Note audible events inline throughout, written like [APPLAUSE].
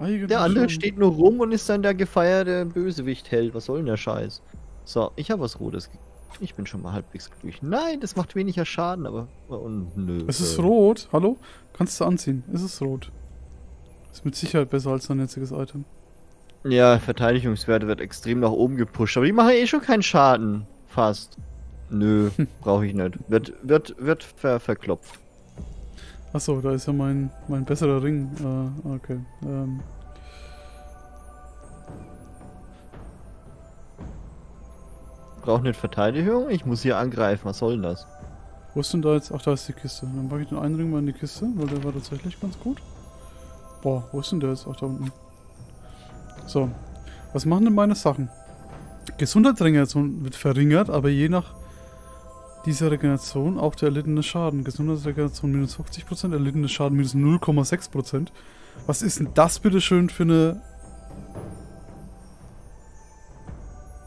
Eigentlich Der andere schon. steht nur rum und ist dann der gefeierte Bösewicht-Held. Was soll denn der Scheiß? So, ich habe was Rotes. Ich bin schon mal halbwegs durch. Nein, das macht weniger Schaden, aber. Und nö. Es ist rot. Hallo? Kannst du anziehen. Es ist rot. Ist mit Sicherheit besser als dein jetziges Item. Ja, Verteidigungswert wird extrem nach oben gepusht. Aber die machen eh schon keinen Schaden. Fast. Nö, brauche ich nicht. Wird, wird, wird ver verklopft. Achso, da ist ja mein, mein besserer Ring. Äh, okay. Ähm. Braucht nicht Verteidigung? Ich muss hier angreifen. Was soll denn das? Wo ist denn da jetzt? Ach, da ist die Kiste. Dann packe ich den einen Ring mal in die Kiste, weil der war tatsächlich ganz gut. Boah, wo ist denn der jetzt? Ach, da unten. So. Was machen denn meine Sachen? Gesundheitsregeneration wird verringert, aber je nach dieser Regeneration auch der erlittene Schaden. Gesundheitsregeneration minus 50%, erlittene Schaden minus 0,6%. Was ist denn das bitte schön für eine...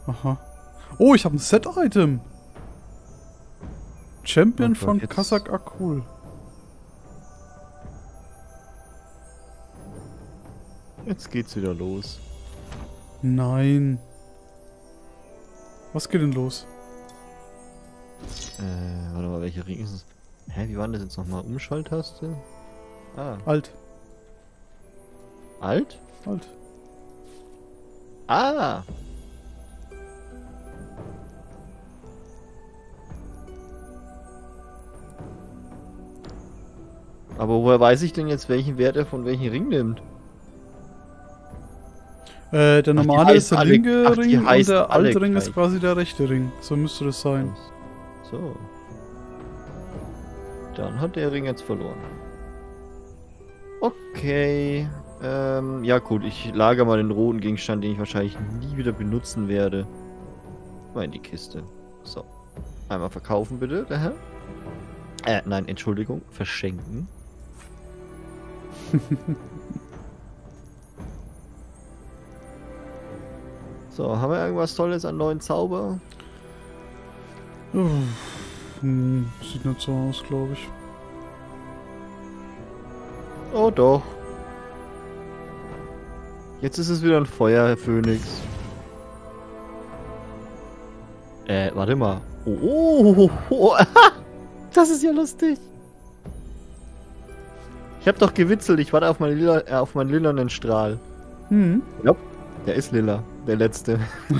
Aha. Oh, ich habe ein Set-Item. Champion Gott, von Kasak Akul. Jetzt geht's wieder los. Nein. Was geht denn los? Äh, warte mal, welche Ring ist es? Hä, wie war denn das jetzt nochmal? Umschalttaste? Ah, Alt. alt? Alt. Ah! Aber woher weiß ich denn jetzt, welchen Wert er von welchem Ring nimmt? Äh, der Ach, normale heißen ist der linke ach, Ring und heißen der alte Ring ist quasi der rechte Ring. So müsste das sein. So. Dann hat der Ring jetzt verloren. Okay. Ähm, ja gut, ich lagere mal den roten Gegenstand, den ich wahrscheinlich nie wieder benutzen werde. Mal in die Kiste. So. Einmal verkaufen bitte. Äh, nein, Entschuldigung. Verschenken. [LAUGHS] so, haben wir irgendwas Tolles an neuen Zauber? Uff. Hm, sieht nicht so aus, glaube ich. Oh doch. Jetzt ist es wieder ein Feuer, Herr Phönix. Äh, warte mal. Oh, oh, oh, oh. das ist ja lustig. Ich hab doch gewitzelt, ich warte auf, meinen lila, äh, auf meinen lilanen Strahl. Hm. Ja, der ist lila, der letzte. [LAUGHS]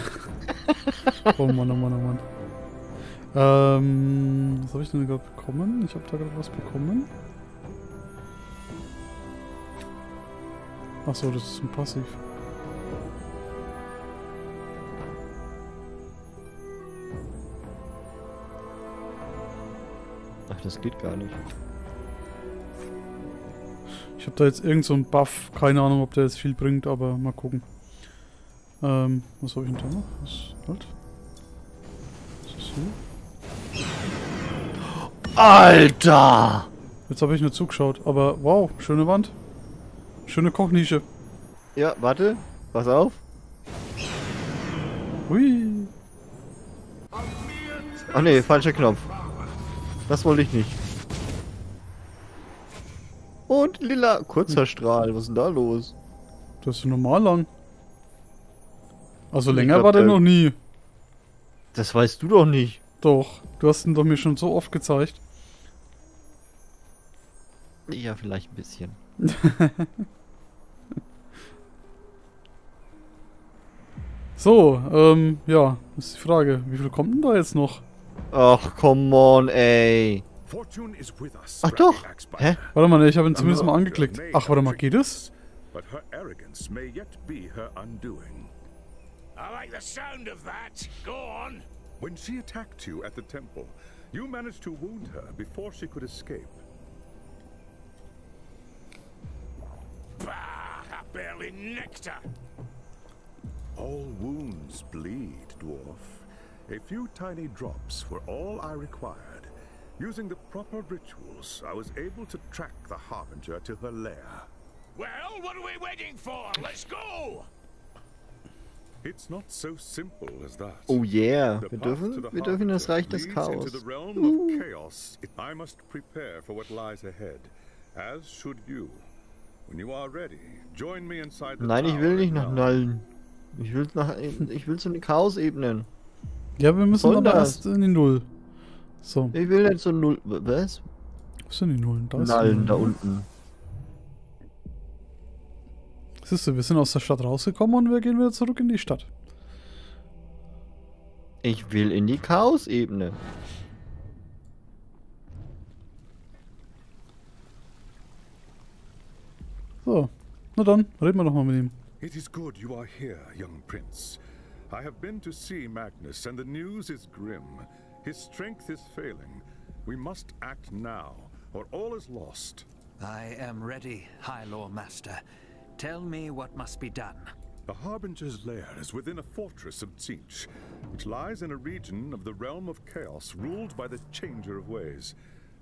Oh Mann, oh Mann, oh Mann. Ähm, was habe ich denn gerade bekommen? Ich habe da gerade was bekommen. Achso, das ist ein Passiv. Ach, das geht gar nicht. Ich habe da jetzt irgend so einen Buff. Keine Ahnung, ob der jetzt viel bringt, aber mal gucken. Ähm, was habe ich denn da noch? Was, halt. Was ist hier? Alter! Jetzt habe ich nur zugeschaut, aber wow, schöne Wand. Schöne Kochnische. Ja, warte. Pass auf. Hui. Ach nee, falscher Knopf. Das wollte ich nicht. Und lila. Kurzer Strahl. Was ist denn da los? Das ist normal lang. Also Ich länger glaub, war der der- noch nie. Das weißt du doch nicht. Doch, du hast ihn doch mir schon so oft gezeigt. Ja, vielleicht ein bisschen. [LAUGHS] So, ähm, ja, ist die Frage, wie viel kommt denn da jetzt noch? Ach, come on, ey. Fortune is with us. Ach doch. Hä? Warte mal, ich habe ihn zumindest mal angeklickt. Ach, warte mal, geht es? us, But her arrogance may yet be her undoing. I like the sound of that. Go on. When she attacked you at the temple, you managed to wound her before she could escape. Bah, I barely nicked her. All wounds bleed, dwarf. A few tiny drops were all I required. Using the proper rituals, I was able to track the Harbinger to her lair. Well, what are we waiting for? Let's go. It's not so simple as that. Oh yeah. The Wir path to dürfen, the wir dürfen in das Reich des Chaos. The realm of chaos. I must prepare for what lies ahead, as should you. Nein, ich will nicht nach. Nullen. Ich will nach. Ich will zu den Chaos-Ebenen. Ja, wir müssen aber das? erst in die Null. So, Ich will nicht so null. Was? wo sind die Nullen? Da Nullen Null. da unten. Siehst du, wir sind aus der Stadt rausgekommen und wir gehen wieder zurück in die Stadt. Ich will in die Chaos-Ebene. So, na dann, reden wir doch mal mit ihm. It is good you are here, young prince. I have been to see Magnus, and the news is grim. His strength is failing. We must act now, or all is lost. I am ready, High Lord Master. Tell me what must be done. The Harbinger's lair is within a fortress of Tzeentch, which lies in a region of the realm of chaos ruled by the Changer of Ways.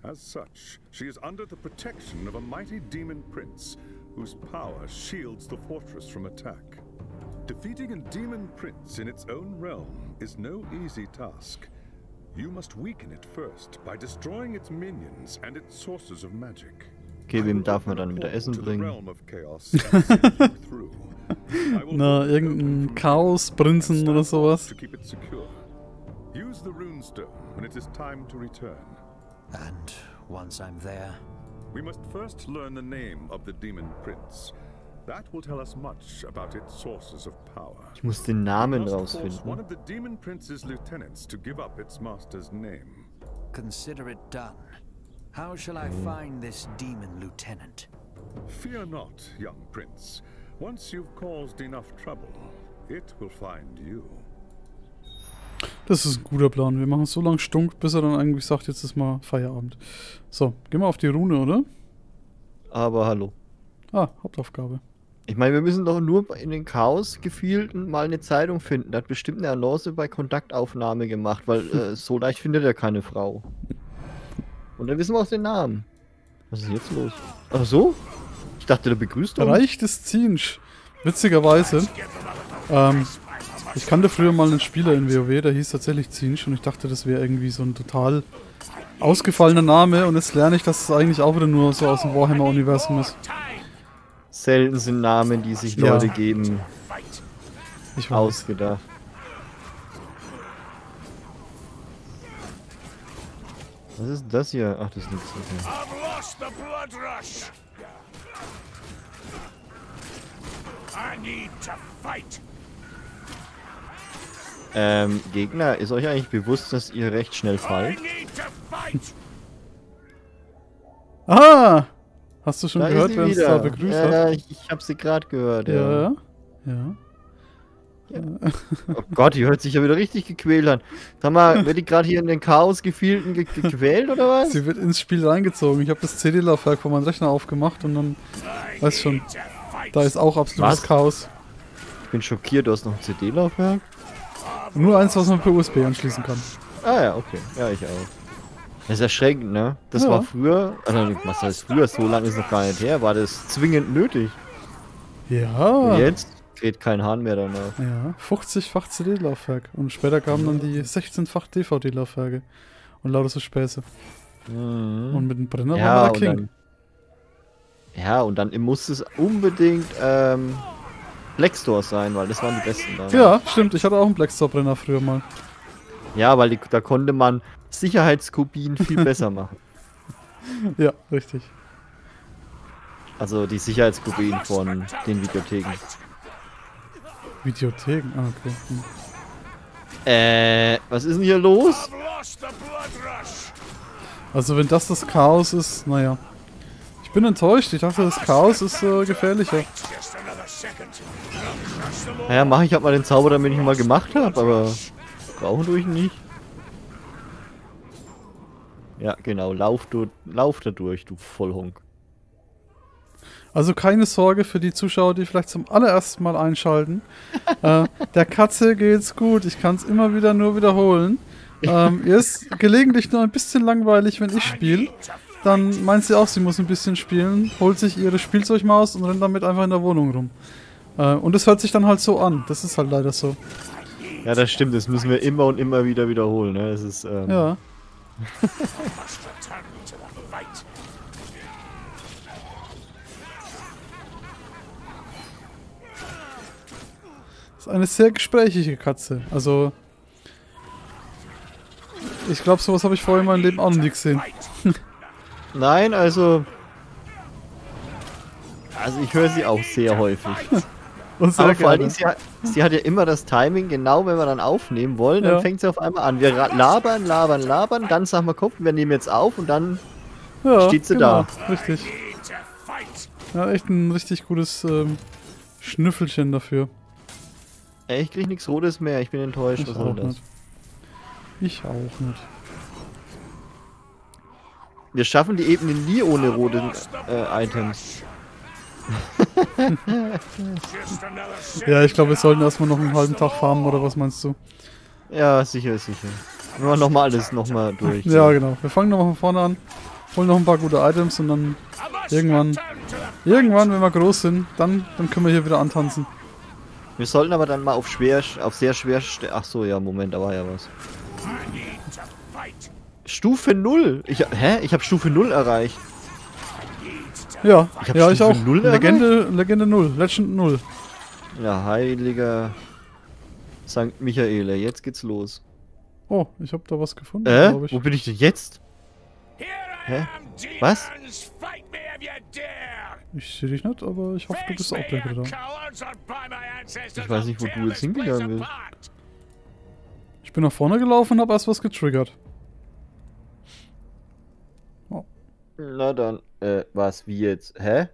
As such, she is under the protection of a mighty demon prince, whose power shields the fortress from attack. Defeating a demon prince in its own realm is no easy task. You must weaken it first by destroying its minions and its sources of magic. Okay, wem darf man dann wieder Essen bringen? chaos and send you [LAUGHS] through. I will Na, hold it open irgendein for you. Chaosprinzen oder sowas. To keep it secure. Use the runestone when it is time to return. And once I'm there, We must first learn the name of the demon prince. That will tell us much about its sources of power. Ich muss den We Namen must force one of the demon prince's lieutenants to give up its master's name. consider it done. How shall I mm. find this demon lieutenant? Fear not, young prince. Once you've caused enough trouble, it will find you. Das ist ein guter Plan. Wir machen es so lang stunk, bis er dann eigentlich sagt, jetzt ist mal Feierabend. So, gehen wir auf die Rune, oder? Aber hallo. Ah, Hauptaufgabe. Ich meine, wir müssen doch nur in den Chaos-Gefielten mal eine Zeitung finden. Da hat bestimmt eine Annonce bei Kontaktaufnahme gemacht, weil äh, [LAUGHS] so leicht findet er keine Frau. Und dann wissen wir auch den Namen. Was ist jetzt los? Ach so? Ich dachte, der begrüßt uns. Reich des Zinsch. Witzigerweise. Ähm, ich kannte früher mal einen Spieler in WoW, der hieß tatsächlich Zinsch und ich dachte, das wäre irgendwie so ein total ausgefallener Name und jetzt lerne ich, dass es eigentlich auch wieder nur so aus dem Warhammer-Universum ist. Selten sind Namen, die sich Ja. Leute geben, Ich weiß. ausgedacht. Was ist denn das hier? Ach, das ist nichts. Okay. I need to fight. Ähm, Gegner, ist euch eigentlich bewusst, dass ihr recht schnell fallt? Ah! Hast du schon Da gehört, wer sie uns wieder. da begrüßt ja, hat? ja, ich, ich hab sie gerade gehört. Ja. Ja. Ja. Oh Gott, die hört sich ja wieder richtig gequält an. Sag mal, wird die gerade hier in den Chaos-Gefielten ge gequält oder was? Sie wird ins Spiel reingezogen. Ich habe das CD-Laufwerk von meinem Rechner aufgemacht und dann, Weiß schon. da ist auch absolutes Was? Chaos. Ich bin schockiert, du hast noch ein CD-Laufwerk? Nur eins, was man per USB anschließen kann. Ah ja, okay. Ja, ich auch. Das ist erschreckend, ne? Das Ja. war früher, also was heißt früher, so lange ist noch gar nicht her, war das zwingend nötig. Ja. Und jetzt geht kein Hahn mehr danach. Ja, 50-fach CD-Laufwerk. Und später kamen dann die 16-fach DVD-Laufwerke. Und lauter so Späße. Und mit dem Brenner Mhm. Ja, war man der King. dann, ja, und dann muss es unbedingt ähm, Black Store sein, weil das waren die besten da. Ja, stimmt. Ich hatte auch einen Blackstar-Brenner früher mal. Ja, weil die, da konnte man Sicherheitskopien viel [LAUGHS] besser machen. Ja, richtig. Also die Sicherheitskopien von den Videotheken. Videotheken. Ah, okay. Hm. Äh, was ist denn hier los? Also wenn das das Chaos ist, naja. Ich bin enttäuscht. Ich dachte, das Chaos ist äh, gefährlicher. Naja, mache ich halt mal den Zauber, damit ich ihn mal gemacht habe, aber brauchen tue ich ihn nicht. Ja, genau, lauf, du, lauf da durch, du Vollhonk. Also keine Sorge für die Zuschauer, die vielleicht zum allerersten Mal einschalten. [LAUGHS] äh, der Katze geht's gut. Ich kann es immer wieder nur wiederholen. Ähm, ihr ist gelegentlich nur ein bisschen langweilig, wenn ich spiele. Dann meint sie auch, sie muss ein bisschen spielen, holt sich ihre Spielzeugmaus und rennt damit einfach in der Wohnung rum. Äh, und es hört sich dann halt so an. Das ist halt leider so. Ja, das stimmt. Das müssen wir immer und immer wieder wiederholen. Ne? Es ist, ähm ja. Das ist eine sehr gesprächige Katze. Also, ich glaube, sowas habe ich vorher in meinem Leben auch noch nie gesehen. [LAUGHS] Nein, also, also ich höre sie auch sehr häufig. Und sehr Aber vor. Dingen, sie hat, sie hat ja immer das Timing, genau wenn wir dann aufnehmen wollen, dann Ja. fängt sie auf einmal an. Wir labern, labern, labern, dann sagen wir, guck, wir nehmen jetzt auf und dann. ja, steht sie genau, da. Richtig. Ja, echt ein richtig gutes ähm, Schnüffelchen dafür. Ey, ich krieg nichts Rotes mehr, ich bin enttäuscht. Ich Was auch soll das? nicht. Ich auch nicht. Wir schaffen die Ebene nie ohne rote äh, Items. [LAUGHS] Ja, ich glaube, wir sollten erstmal noch einen halben Tag farmen, oder was meinst du? Ja, sicher, sicher. Wir machen nochmal alles nochmal durch. Ja, genau. Wir fangen nochmal von vorne an, holen noch ein paar gute Items und dann Irgendwann. irgendwann, wenn wir groß sind, dann, dann können wir hier wieder antanzen. Wir sollten aber dann mal auf schwer, auf sehr schwer. Ach so, ja, Moment, da war ja was. Stufe 0. Ich, hä? Ich habe Stufe 0 erreicht. Ja, Ich hab ja, ich auch. null Legende, Legende 0, Legend 0. Ja, heiliger St. Michaele, jetzt geht's los. Oh, ich habe da was gefunden, Äh? glaube ich. Wo bin ich denn jetzt? Hä? am, Was? Ich sehe dich nicht, aber ich hoffe, du bist auch gleich wieder da. Ich weiß nicht, wo du jetzt hingegangen bist. Ich bin nach vorne gelaufen und habe erst was getriggert. Na dann, äh, was, wie jetzt? Hä?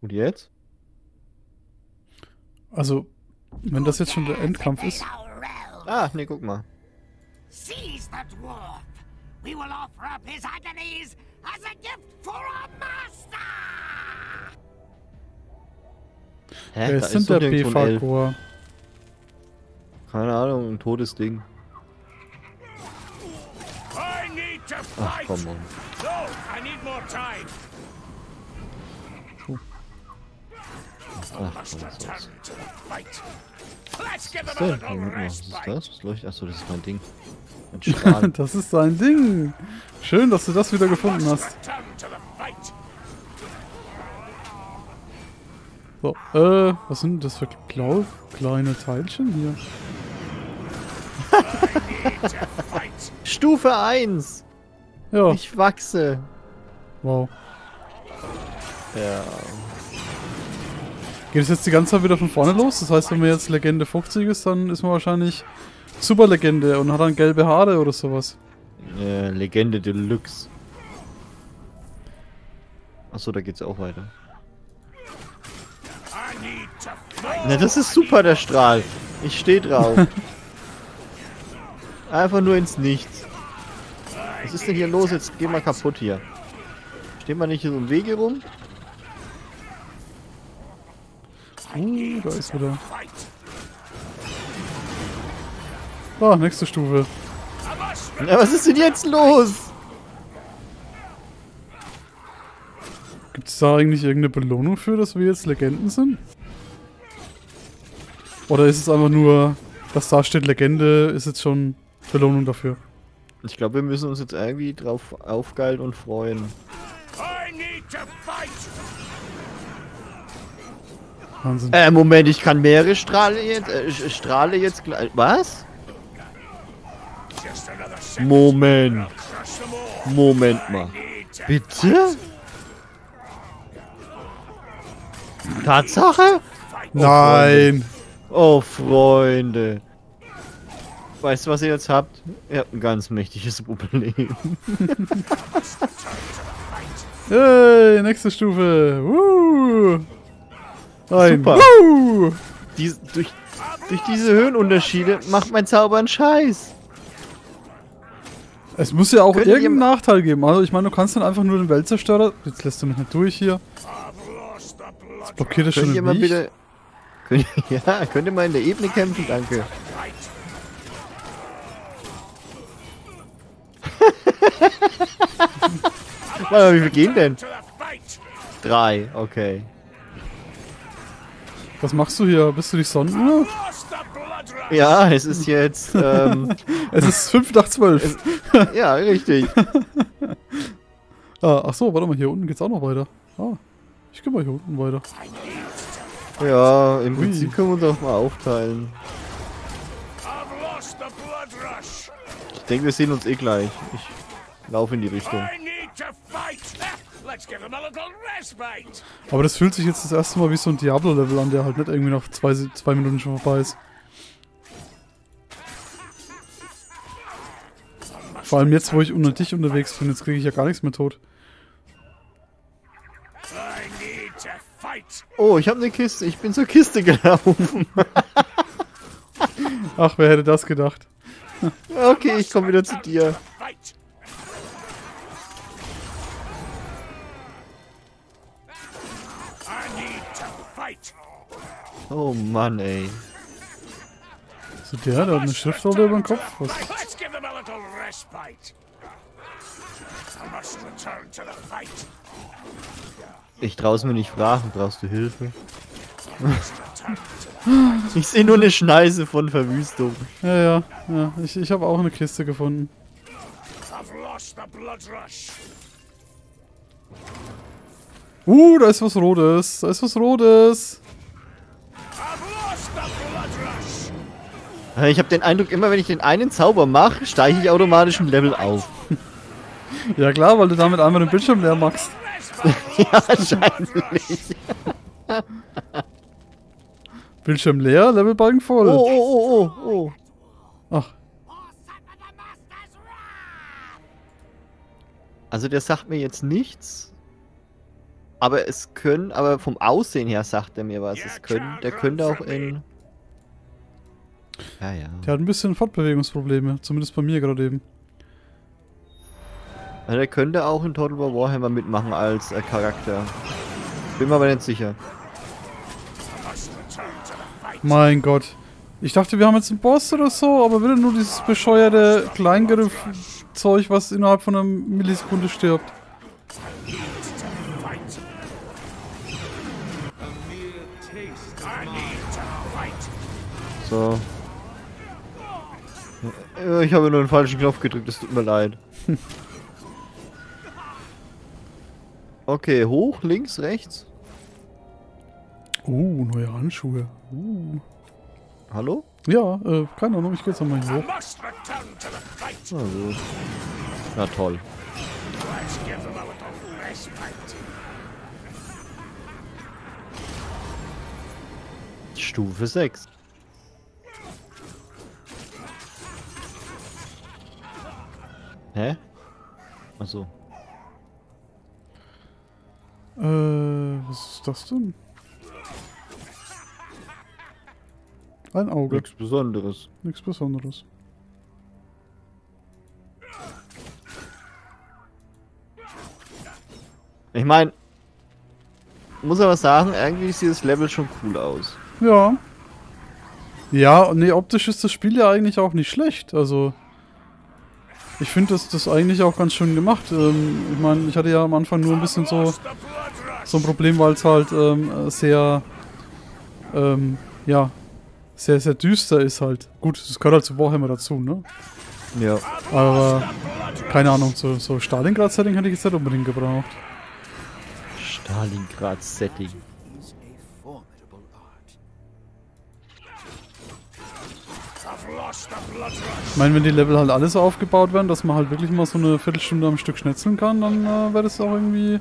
Und jetzt? Also, wenn das jetzt schon der Endkampf ist. Ah, nee, guck mal. Seize the dwarf. We will offer up his agonies as a gift for our master. Hä? Wer da ist denn der. B-Fakor? Keine Ahnung, ein totes Ding. Ach, komm on. No, I need more time. Ach, was ist das? was ist das? Was leuchtet? Achso, das ist mein Ding. [LAUGHS] Das ist dein Ding. Schön, dass du das wieder gefunden hast. So, äh, was sind das für klau kleine Teilchen hier? Stufe 1! Ja, Ich wachse. wow. Ja. Geht es jetzt die ganze Zeit wieder von vorne los? Das heißt, wenn man jetzt Legende 50 ist, dann ist man wahrscheinlich Superlegende und hat dann gelbe Haare oder sowas. Äh, Legende Deluxe. Achso, da geht's auch weiter. Na, das ist super, der Strahl. Ich steh drauf. [LAUGHS] Einfach nur ins Nichts. Was ist denn hier los? Jetzt geh mal kaputt hier. Stehen wir nicht hier so im Wege rum? Uh, da ist wieder. Ah, nächste Stufe. Na, was ist denn jetzt los? Gibt es da eigentlich irgendeine Belohnung für, dass wir jetzt Legenden sind? Oder ist es einfach nur, dass da steht Legende, ist jetzt schon Belohnung dafür? Ich glaube, wir müssen uns jetzt irgendwie drauf aufgeilen und freuen. Wahnsinn. Äh, Moment, ich kann mehrere Strahle jetzt, äh, Strahle jetzt gleich. Was? Moment. Moment mal. Bitte? Tatsache? Nein! Oh, Freunde. Weißt du, was ihr jetzt habt? Ihr habt ein ganz mächtiges Problem. [LAUGHS] Hey, nächste Stufe. Woo. Nein. Super. Woo. Dies, durch, durch diese Höhenunterschiede macht mein Zauber einen Scheiß. Es muss ja auch Könnt irgendeinen Nachteil geben. Also ich meine, du kannst dann einfach nur den Weltzerstörer... Jetzt lässt du mich nicht durch hier. Blood. Blockiert das schon den bitte... Könnt, [LAUGHS] ja, könnt ihr mal in der Ebene kämpfen? Danke. [LAUGHS] Warte wie viel gehen denn? Drei, okay. Was machst du hier? Bist du die Sonnenuhr? Rush. Ja, es ist jetzt... Ähm, [LAUGHS] Es ist 5 nach 12. ja, richtig. [LAUGHS] Ah, ach so, warte mal, hier unten geht's auch noch weiter. Ah, ich geh mal hier unten weiter. Ja, im Ui. Prinzip können wir uns auch mal aufteilen. Denke, wir sehen uns eh gleich. Ich laufe in die Richtung. Aber das fühlt sich jetzt das erste Mal wie so ein Diablo-Level an, der halt nicht irgendwie nach zwei, zwei Minuten schon vorbei ist. Vor allem jetzt, wo ich unter dich unterwegs bin, jetzt kriege ich ja gar nichts mehr tot. Oh, ich habe eine Kiste. Ich bin zur Kiste gelaufen. Ach, wer hätte das gedacht? Okay, ich komme wieder zu dir. Oh Mann, ey. So der, der hat eine Schriftrolle über den Kopf. Was? Ich trau's mir nicht fragen. Brauchst du Hilfe? Ich sehe nur eine Schneise von Verwüstung. Ja, ja, ja. Ich, ich habe auch eine Kiste gefunden. Uh, da ist was Rotes. Da ist was Rotes. Rush. Ich habe den Eindruck, immer wenn ich den einen Zauber mache, steige ich automatisch ein Level auf. [LAUGHS] Ja klar, weil du damit einmal den Bildschirm leer machst. [LAUGHS] Ja, wahrscheinlich. [LAUGHS] Bildschirm leer, Levelbalken voll. Oh, oh, oh, oh, oh. Ach! Also der sagt mir jetzt nichts. Aber es können, aber vom Aussehen her sagt er mir was. Es können, der könnte auch in. Ja, ja. der hat ein bisschen Fortbewegungsprobleme. Zumindest bei mir gerade eben. Ja, Der könnte auch in Total War Warhammer mitmachen als äh, Charakter. Bin mir aber nicht sicher. I must return to the fight. Mein Gott. Ich dachte, wir haben jetzt einen Boss oder so, aber wieder nur dieses bescheuerte Kleingriff-Zeug, was innerhalb von einer Millisekunde stirbt. So. Ja, Ich habe nur den falschen Knopf gedrückt, es tut mir leid. [LAUGHS] Okay, hoch, links, rechts. Uh, neue Handschuhe. Uh. Hallo? Ja, äh, keine Ahnung, ich geh jetzt nochmal hier. Na gut. Na toll. Stufe 6. Hä? Achso. Äh, was ist das denn? Ein Auge. Nichts Besonderes. Nichts Besonderes. Ich meine, muss aber sagen, irgendwie sieht das Level schon cool aus. Ja. Ja, nee, optisch ist das Spiel ja eigentlich auch nicht schlecht. Also, ich finde das, das eigentlich auch ganz schön gemacht. Ähm, ich meine, ich hatte ja am Anfang nur ein bisschen so, so ein Problem, weil es halt ähm, sehr, ähm, ja, sehr, sehr düster ist halt. Gut, das gehört halt zu Warhammer dazu, ne? Ja. Aber, keine Ahnung, so, so Stalingrad-Setting hätte ich jetzt nicht unbedingt gebraucht. Stalingrad-Setting. Ich meine, wenn die Level halt alles so aufgebaut werden, dass man halt wirklich mal so eine Viertelstunde am Stück schnetzeln kann, dann äh, wäre das auch irgendwie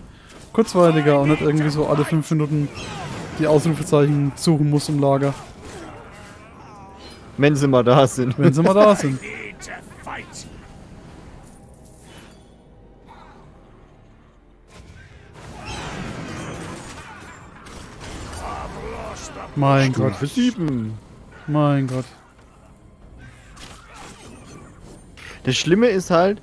kurzweiliger und nicht irgendwie so alle fünf Minuten die Ausrufezeichen suchen muss im Lager, Wenn sie mal da sind. wenn sie mal da [LAUGHS] sind. Mein Gott, Stufe 7. mein Gott. Das Schlimme ist halt,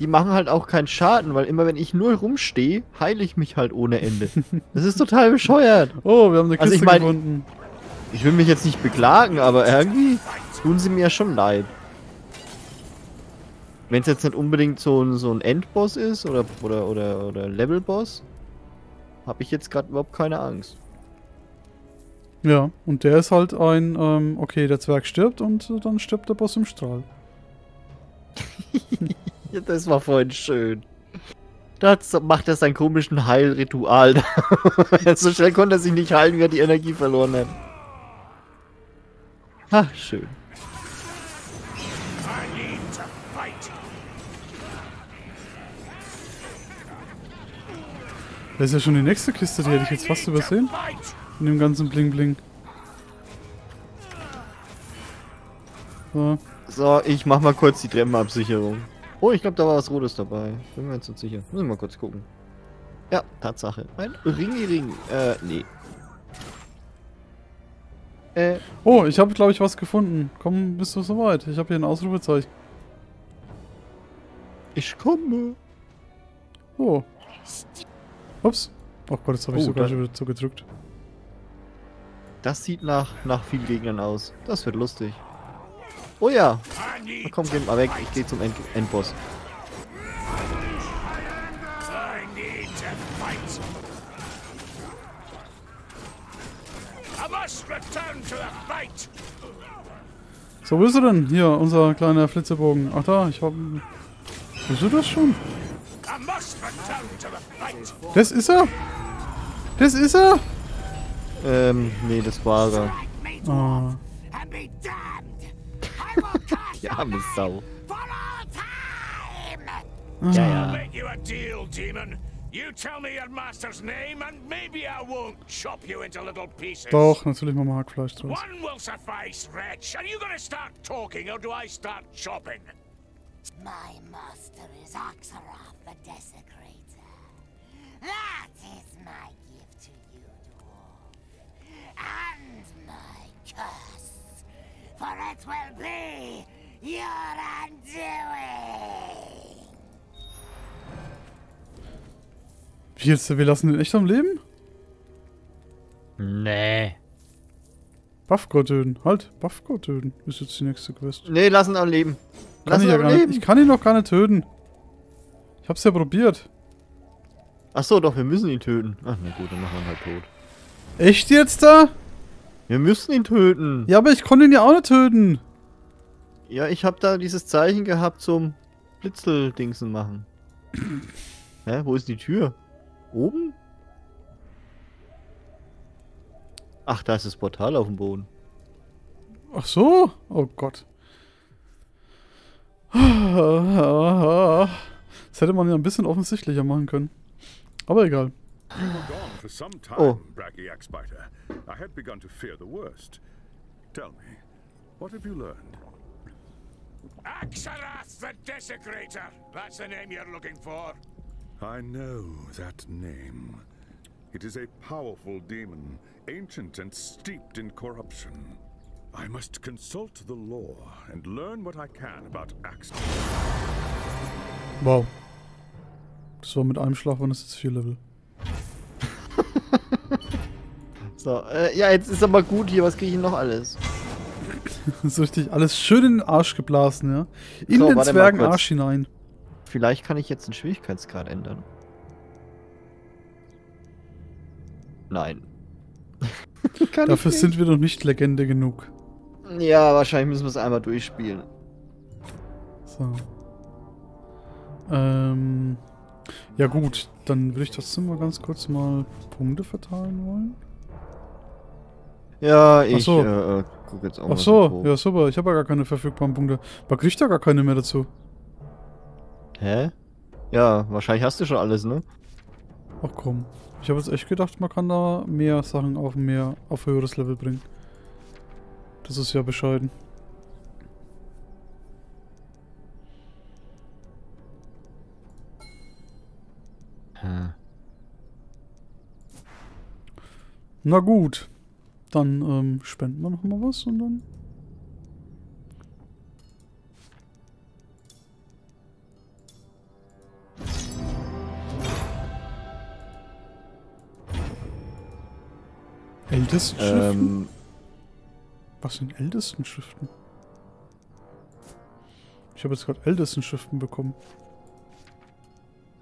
die machen halt auch keinen Schaden, weil immer wenn ich nur rumstehe, heile ich mich halt ohne Ende. [LAUGHS] Das ist total bescheuert. Oh, wir haben eine Also Kiste ich mein- gefunden. Ich will mich jetzt nicht beklagen, aber irgendwie tun sie mir schon leid. Wenn es jetzt nicht unbedingt so ein, so ein Endboss ist oder, oder, oder, oder Levelboss, habe ich jetzt gerade überhaupt keine Angst. Ja, und der ist halt ein, ähm, okay, der Zwerg stirbt und äh, dann stirbt der Boss im Strahl. [LAUGHS] Ja, das war vorhin schön. Da macht er sein komischen Heilritual. [LAUGHS] so schnell konnte er sich nicht heilen, wie er die Energie verloren hat. Ha, schön. I need to fight. Das ist ja schon die nächste Kiste, die hätte ich jetzt fast übersehen. In dem ganzen Bling Bling. So. So, ich mach mal kurz die Treppenabsicherung. Oh, ich glaube, da war was Rotes dabei. Bin mir jetzt nicht sicher. Müssen wir mal kurz gucken. Ja, Tatsache. Ein Ringi-Ring. Äh, nee. Äh, Oh, ich habe, glaube ich, was gefunden. Komm, bist du soweit? Ich habe hier ein Ausrufezeichen. ich komme. Oh. Ups. Oh Gott, jetzt habe ich Oh, sogar schon wieder so gedrückt. Das sieht nach, nach viel Gegnern aus. Das wird lustig. Oh ja. Na komm, geh mal weg. Ich gehe zum End Endboss. So, wo ist er denn? Hier, unser kleiner Flitzebogen. Ach da, ich habe... Bist du das schon? Das ist er! Das ist er! Ähm, nee, das war er. Strike me, Ah. dwarf, and be damned! I will curse Die arme Sau. for all time! Ja, I'll ja. Make you a deal, demon. You tell me your master's name, and maybe I won't chop you into little pieces. Doch, natürlich machen wir Hackfleisch draus. One will suffice, wretch. Are you gonna start talking, or do I start chopping? My master is Oxaroth the Desecrator. That is my gift to you, dwarf. And my curse. For it will be your undoing. Wie jetzt? Wir lassen den echt am Leben? Nee. Buffgott töten. Halt, Buffgott töten. Ist jetzt die nächste Quest. Nee, lass ihn am Leben. Lass Kann ich, ihn ja am gar nicht, Leben. ich kann ihn doch gar nicht töten. Ich hab's ja probiert. Ach so, doch, wir müssen ihn töten. Ach, na gut, dann machen wir ihn halt tot. Echt jetzt da? Wir müssen ihn töten. Ja, aber ich konnte ihn ja auch nicht töten. Ja, ich habe da dieses Zeichen gehabt zum Blitzeldingsen machen. [CLEARS THROAT] Hä, wo ist die Tür? Oben? Ach, da ist das Portal auf dem Boden. Ach so? Oh Gott. Das hätte man ja ein bisschen offensichtlicher machen können. Aber egal. For some time, Oh. braggy Axbiter. I had begun to fear the worst. Tell me, what have you learned? Axarath the Desecrator. That's the name you're looking for. I know that name. It is a powerful demon, ancient and steeped in corruption. I must consult the law and learn what I can about Axel. Wow. Das war mit einem Schlag, waren das jetzt vier Level. [LAUGHS] So, äh, ja, jetzt ist aber gut hier. Was kriege ich denn noch alles? [LAUGHS] Das ist richtig alles schön in den Arsch geblasen, ja. In So, den Zwergenarsch hinein. Vielleicht kann ich jetzt den Schwierigkeitsgrad ändern. Nein. [LAUGHS] kann Dafür ich sind wir noch nicht Legende genug. Ja, wahrscheinlich müssen wir es einmal durchspielen. So. Ähm. Ja gut, dann würde ich trotzdem mal ganz kurz mal Punkte verteilen wollen. Ja, ich so. äh, guck jetzt auch Ach mal so, grob. ja super, ich habe ja gar keine verfügbaren Punkte. Man kriegt ja gar keine mehr dazu. Hä? Ja, wahrscheinlich hast du schon alles, ne? Ach komm. Ich habe jetzt echt gedacht, man kann da mehr Sachen auf mehr, auf höheres Level bringen. Das ist ja bescheiden. Hm. Na gut. Dann ähm, spenden wir noch mal was und dann. Ältesten Schriften? Ähm, Was sind ältesten Schriften? Ich habe jetzt gerade ältesten Schriften bekommen.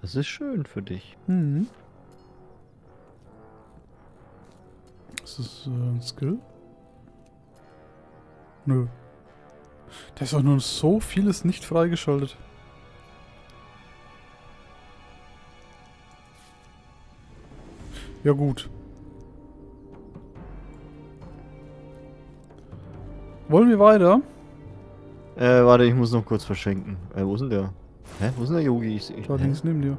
das ist schön für dich. Mhm. Ist das äh, ein Skill? Nö. Da ist auch nur so vieles nicht freigeschaltet. Ja gut. Wollen wir weiter? Äh, warte, ich muss noch kurz verschenken. Äh, wo ist denn der? Hä? Wo ist denn der Yogi? Ich, ich Da links neben dir.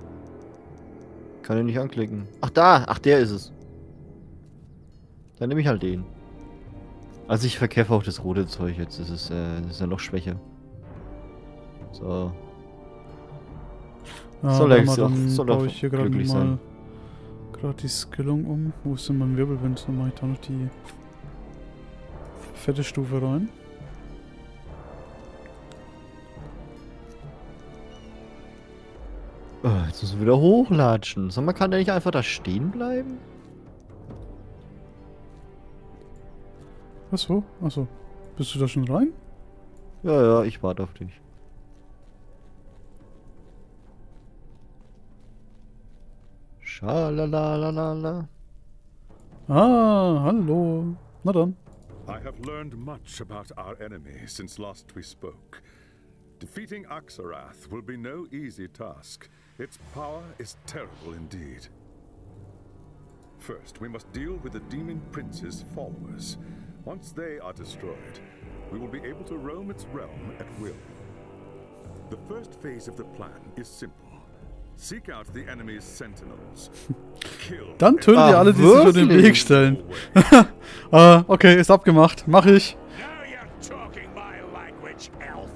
kann den nicht anklicken. Ach, da! Ach, der ist es. Dann nehme ich halt den. Also ich verkehre auch das rote Zeug jetzt. Das ist, äh, das ist ja noch schwächer. So. Ja, Soll er- mal, soll- er ich hier gerade glücklich mal sein. gerade die Skillung um. Wo ist denn mein Wirbelwind? Dann mache ich da noch die fette Stufe rein. Oh, jetzt müssen wir wieder hochlatschen. Sag mal, kann der nicht einfach da stehen bleiben? Achso, achso. Bist du da schon rein? Ja, ja, ich warte auf dich. Schalalalala. Ah, hallo. Na dann. I have learned much about our enemy since last we spoke. Defeating Axarath will be no easy task. Its power is terrible indeed. First, we must deal with the Demon Prince's followers. Once they are destroyed, we will be able to roam its realm at will. The first phase of the plan is simple. [LAUGHS] Dann töten Ah, wir alle, die sich über den wirklich? Weg stellen. [LAUGHS] Ah, okay, ist abgemacht. Mach ich. Now you're talking my language, elf.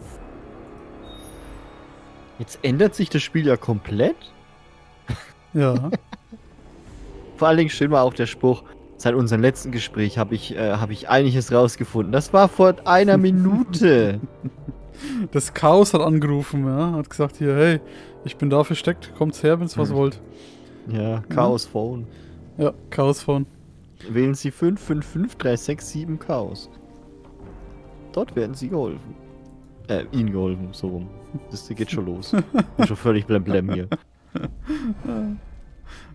Jetzt ändert sich das Spiel ja komplett. Ja. [LAUGHS] Vor allen Dingen schön war auch der Spruch, seit unserem letzten Gespräch habe ich, äh, hab ich einiges rausgefunden. Das war vor einer Minute. Das Chaos hat angerufen, ja. Hat gesagt hier, hey, ich bin da versteckt, kommt's her, wenn's was wollt. ja, Chaos Phone. Ja, Chaos Phone. Wählen Sie 555367 Chaos. Dort werden Sie geholfen. Äh, Ihnen geholfen, so rum. Das geht schon los. [LAUGHS] Bin schon völlig blemblem hier.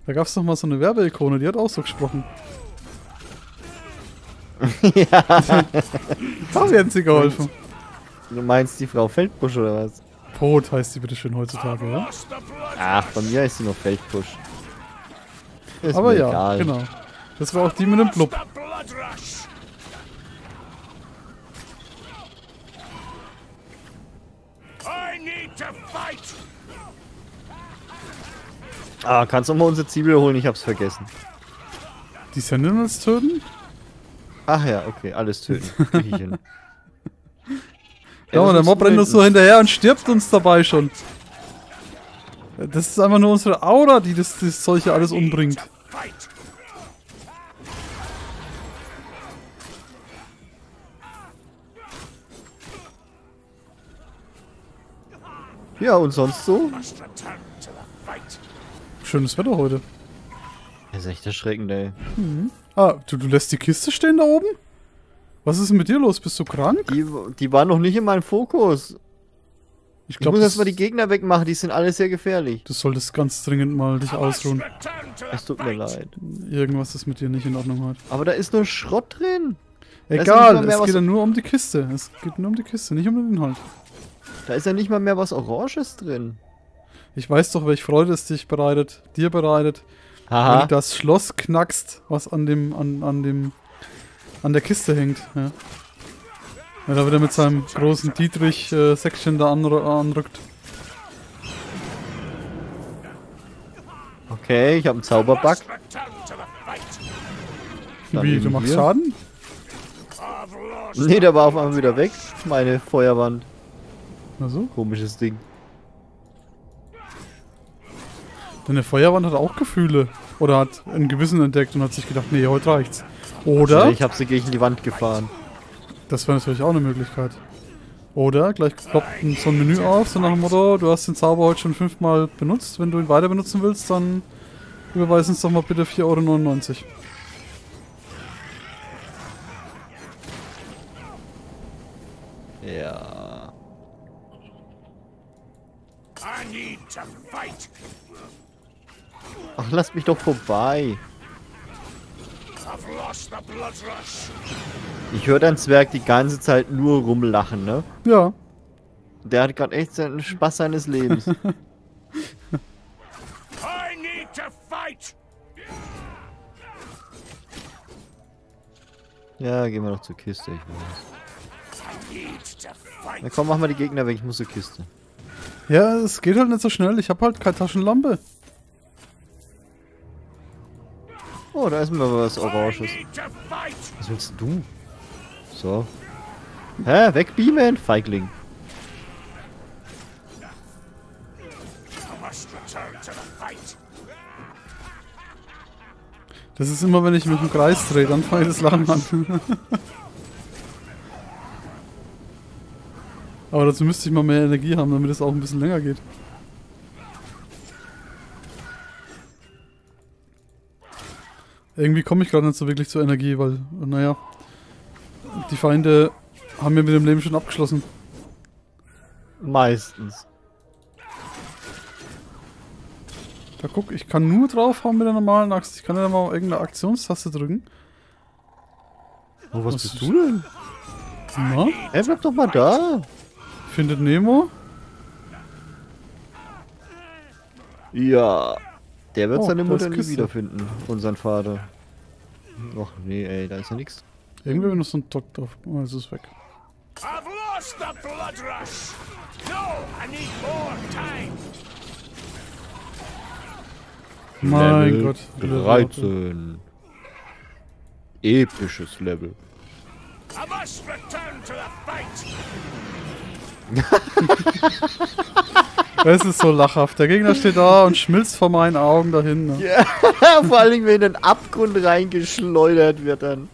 Da gab's doch mal so eine Werbeikone, die hat auch so gesprochen. [LAUGHS] ja. [LAUGHS] Da werden sie geholfen. Du meinst die Frau Feldbusch oder was? Pot heißt die bitteschön heutzutage, ja? Ach, bei mir ist sie noch Feldbusch. Ist Aber ja, egal. genau. Das war auch die mit dem Blub. Ah, kannst du mal unsere Zwiebel holen? Ich hab's vergessen. Die Sentinels töten? Ach ja, okay, alles töten. [LAUGHS] Ja, und der Mob rennt uns so hinterher und stirbt uns dabei schon. Das ist einfach nur unsere Aura, die das, das Zeug hier alles umbringt. Ja, und sonst so? Schönes Wetter heute. Das ist echt erschreckend, ey. Ah, du, du lässt die Kiste stehen da oben? Was ist denn mit dir los? Bist du krank? Die, die waren noch nicht in meinem Fokus. Ich Ich glaube, muss erstmal die Gegner wegmachen, die sind alle sehr gefährlich. du solltest ganz dringend mal dich ausruhen. Es tut mir leid. Irgendwas ist mit dir nicht in Ordnung heute. Aber da ist nur Schrott drin. Egal, es geht ja nur um die Kiste. Es geht nur um die Kiste, nicht um den Inhalt. Da ist ja nicht mal mehr was Oranges drin. Ich weiß doch, welche Freude es dich bereitet, dir bereitet, wenn Haha. du das Schloss knackst, was an dem, an, an dem, an der Kiste hängt. Ja. Wenn er wieder mit seinem großen Dietrich-Section da anr anrückt. Okay, ich habe einen Zauberbug. Dann Wie, du machst hier. Schaden? Nee, der war auf einmal wieder weg. Meine Feuerwand. Also, Komisches Ding. deine Feuerwand hat auch Gefühle. Oder hat ein Gewissen entdeckt und hat sich gedacht, nee, heute reicht's. Oder, Ich habe sie gegen die Wand gefahren. das wäre natürlich auch eine Möglichkeit. Oder gleich ploppt ein- so ein Menü auf, so nach dem Motto, du hast den Zauber heute schon fünfmal benutzt. Wenn du ihn weiter benutzen willst, dann überweis uns doch mal bitte 4,99 Euro. Ja. Ach, lass mich doch vorbei. Ich höre deinen Zwerg die ganze Zeit nur rumlachen, ne? Ja. Der hat gerade echt den Spaß seines Lebens. [LAUGHS] I need to fight. Ja, gehen wir noch zur Kiste, ich weiß. Na komm, mach mal die Gegner weg, ich muss zur Kiste. Ja, es geht halt nicht so schnell, ich habe halt keine Taschenlampe. Oh, da ist mir aber was Oranges. Was willst du? So. Hä? Wegbeamen? Feigling. To the fight. Das ist immer, wenn ich mich im Kreis drehe, dann fange ich das Lachen an. [LAUGHS] Aber dazu müsste ich mal mehr Energie haben, damit es auch ein bisschen länger geht. Irgendwie komme ich gerade nicht so wirklich zur Energie, weil, naja, die Feinde haben mir mit dem Leben schon abgeschlossen. Meistens. Da guck, ich kann nur draufhauen mit der normalen Axt. Ich kann ja mal irgendeine Aktionstaste drücken. Oh, was Was bist ist- du denn? Na, Ey, bleib doch mal da. findet Nemo. Ja. Der wird Oh, seine Mutter nie wiederfinden. Und sein Vater. Och nee, ey, da ist ja nichts. Irgendwie habe ich noch so ein Dock drauf. Oh, es ist weg. I've lost the blood rush. No, I need more time. Mein Level Gott. wieder Leute. 13. Episches Level. I must return to the fight. [LAUGHS] Es ist so lachhaft. Der Gegner steht da und schmilzt vor meinen Augen dahin. Ne? Ja, [LAUGHS] vor allen Dingen, wenn in den Abgrund reingeschleudert wird dann.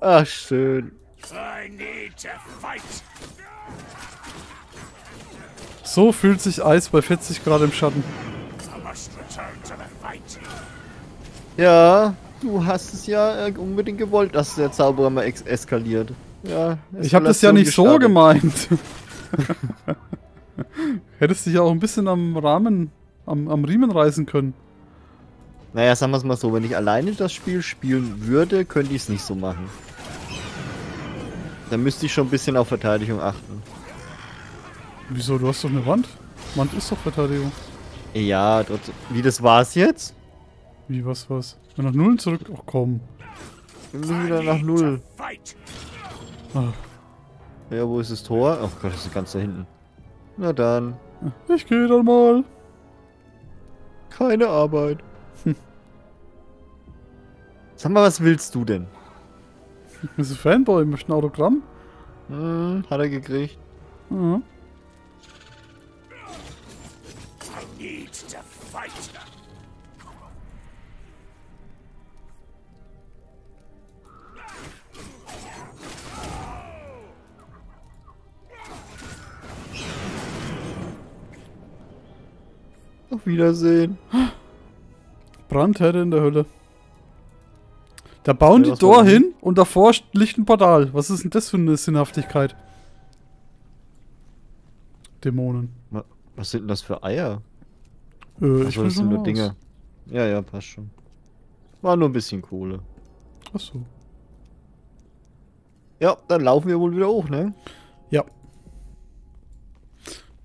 Ach, schön. So fühlt sich Eis bei 40 Grad im Schatten. Ja, du hast es ja äh, unbedingt gewollt, dass der Zauberer mal eskaliert. Ja, Ich habe das ja nicht so gemeint. [LAUGHS] Hättest dich ja auch ein bisschen am Rahmen, am, am Riemen reißen können. Naja, sagen wir es mal so, wenn ich alleine das Spiel spielen würde, könnte ich es nicht so machen. Dann müsste ich schon ein bisschen auf Verteidigung achten. Wieso? Du hast doch eine Wand. Wand ist doch Verteidigung. Ja, dort, wie das war's jetzt? Wie, was, was? Wenn nach Nullen zurück. Ach komm. Wir müssen wieder nach Null. Ah, Ja, wo ist das Tor? Ach Gott, das ist ganz da hinten. Na dann, ich gehe dann mal. keine Arbeit. Sag mal, was willst du denn? Das ist ein Fanboy, möchte ein Autogramm. Hm, hat er gekriegt. Ja. Auf Wiedersehen. Brandherde in der Hölle. Da bauen Ja, die Tor hin und davor liegt ein Portal. Was ist denn das für eine Sinnhaftigkeit? Dämonen. Wa- Was sind denn das für Eier? Äh, will das sind nur raus. Dinger. Ja, ja, passt schon. War nur ein bisschen Kohle. Achso. Ja, dann laufen wir wohl wieder hoch, ne? Ja.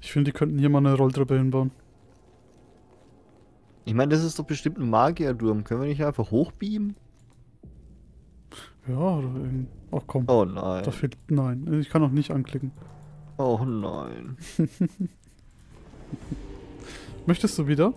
Ich finde, die könnten hier mal eine Rolltreppe hinbauen. Ich meine, das ist doch bestimmt ein Magierturm. Können wir nicht einfach hochbeamen? Ja, oder irgend... Ach komm. Oh nein. Da fehlt... Nein, ich kann auch nicht anklicken. Oh nein. [LAUGHS] Möchtest du wieder?